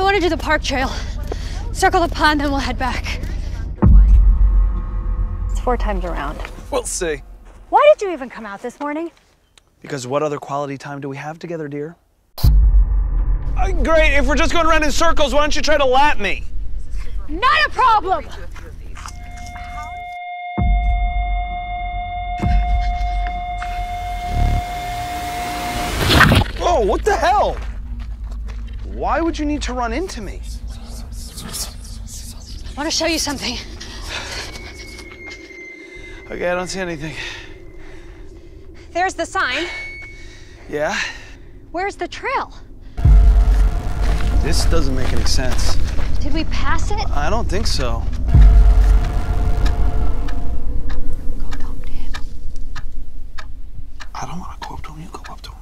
want to do the park trail. Circle the pond, then we'll head back. It's four times around. We'll see. Why did you even come out this morning? Because what other quality time do we have together, dear? Uh, great. If we're just going around in circles, why don't you try to lap me? Not a problem! Whoa, what the hell? Why would you need to run into me? I want to show you something. Okay, I don't see anything. There's the sign. Yeah? Where's the trail? This doesn't make any sense. Did we pass it? I don't think so. Go talk to him. I don't want to go up to him. You go up to him.